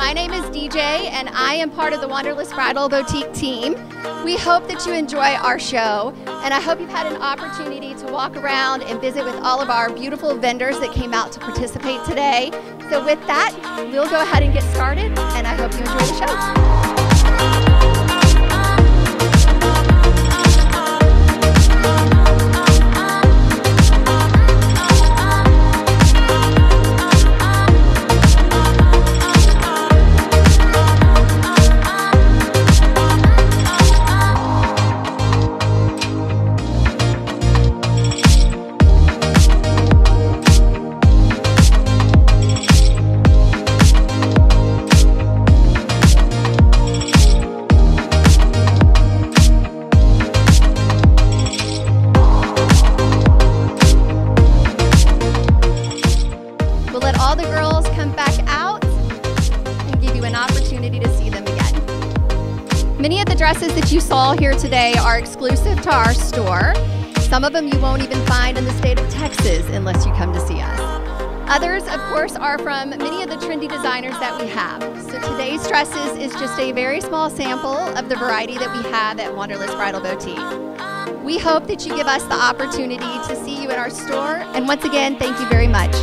My name is DJ, and I am part of the Wanderlust Bridal Boutique team. We hope that you enjoy our show, and I hope you've had an opportunity to walk around and visit with all of our beautiful vendors that came out to participate today. So, with that, we'll go ahead and get started, and I hope you enjoy the show. Many of the dresses that you saw here today are exclusive to our store. Some of them you won't even find in the state of Texas unless you come to see us. Others, of course, are from many of the trendy designers that we have. So today's dresses is just a very small sample of the variety that we have at Wanderlust Bridal Boutique. We hope that you give us the opportunity to see you in our store. And once again, thank you very much.